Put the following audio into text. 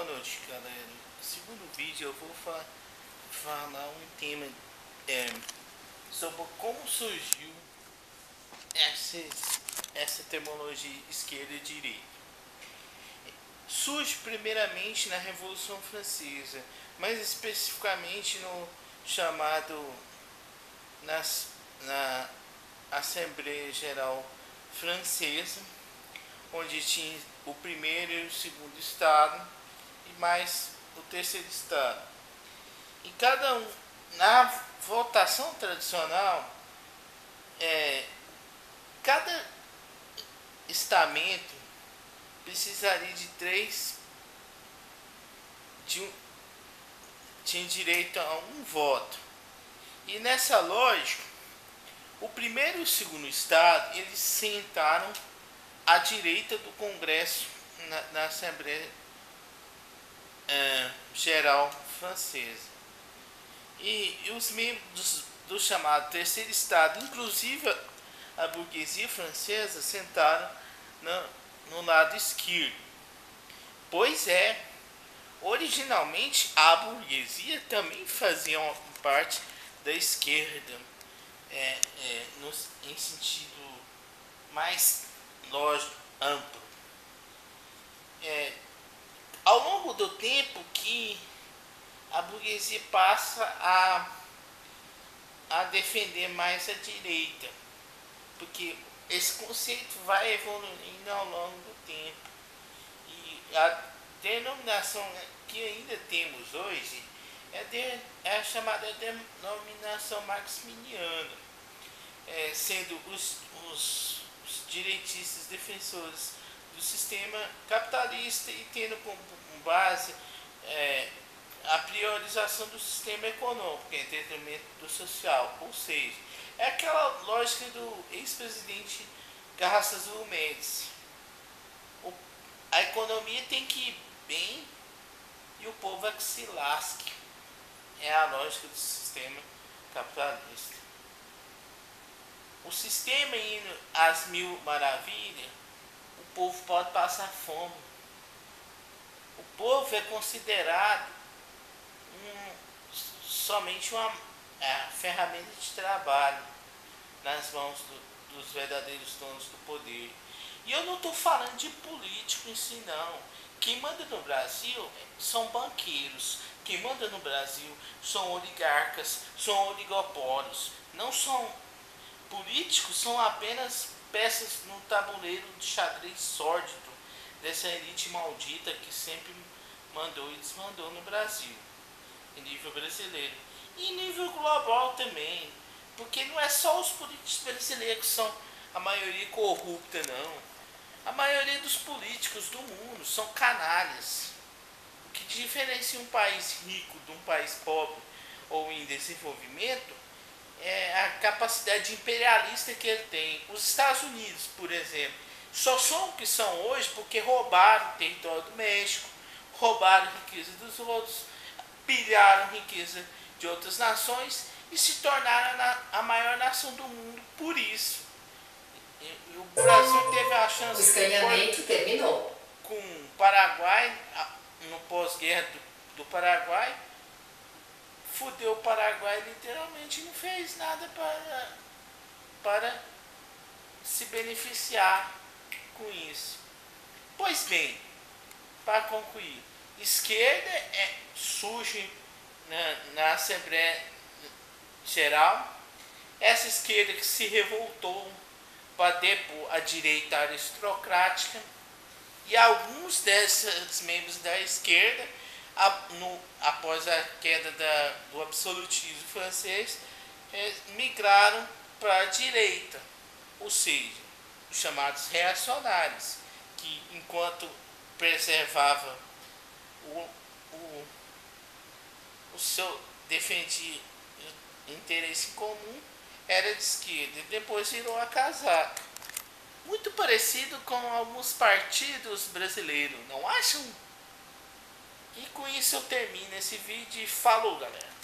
Boa noite, galera. No segundo vídeo eu vou fa falar um tema é, sobre como surgiu essa, essa terminologia esquerda e direita. Surge primeiramente na Revolução Francesa, mais especificamente no chamado nas, na Assembleia Geral Francesa, onde tinha o primeiro e o segundo estado mais o terceiro estado. E cada um, na votação tradicional, é, cada estamento precisaria de três, de um, tinha direito a um voto. E nessa lógica, o primeiro e o segundo estado, eles sentaram à direita do Congresso na, na Assembleia é, geral francesa. E, e os membros do, do, chamado terceiro estado, inclusive a burguesia francesa, sentaram no, no lado esquerdo. Pois é, originalmente a burguesia também fazia parte da esquerda, é, é, no, em sentido mais lógico, amplo. É, ao longo do tempo que a burguesia passa a, a defender mais a direita, porque esse conceito vai evoluindo ao longo do tempo. E a denominação que ainda temos hoje é, de, é a chamada denominação marxiniana, é, sendo os, os, os direitistas defensores do sistema capitalista e tendo como base é, a priorização do sistema econômico em detrimento do social. Ou seja, é aquela lógica do ex-presidente Garraças Mendes. O, a economia tem que ir bem e o povo é que se lasque. É a lógica do sistema capitalista. O sistema indo às mil maravilhas o povo pode passar fome. O povo é considerado um, somente uma é, ferramenta de trabalho nas mãos do, dos verdadeiros donos do poder. E eu não estou falando de político em si, não. Quem manda no Brasil são banqueiros. Quem manda no Brasil são oligarcas, são oligopólios. Não são políticos, são apenas peças no tabuleiro de xadrez sórdido dessa elite maldita que sempre mandou e desmandou no Brasil, em nível brasileiro. E em nível global também, porque não é só os políticos brasileiros que são a maioria corrupta, não. A maioria dos políticos do mundo são canalhas. O que diferencia um país rico de um país pobre ou em desenvolvimento é, a capacidade imperialista que ele tem. Os Estados Unidos, por exemplo, só são o que são hoje porque roubaram o território do México, roubaram a riqueza dos outros, pilharam riqueza de outras nações e se tornaram a maior nação do mundo por isso. E, e o Brasil teve a chance. O escaneamento terminou. Com o Paraguai, no pós-guerra do, do Paraguai, fudeu o Paraguai literalmente não fez nada para, para se beneficiar com isso. Pois bem, para concluir, esquerda é, surge na, na Assembleia Geral, essa esquerda que se revoltou para depor a direita aristocrática e alguns desses membros da esquerda a, no, após a queda da, do absolutismo francês, é, migraram para a direita, ou seja, os chamados reacionários, que enquanto preservava o, o, o seu defendia interesse comum, era de esquerda, e depois virou a casaca. Muito parecido com alguns partidos brasileiros, não acham? E com isso eu termino esse vídeo e falou galera!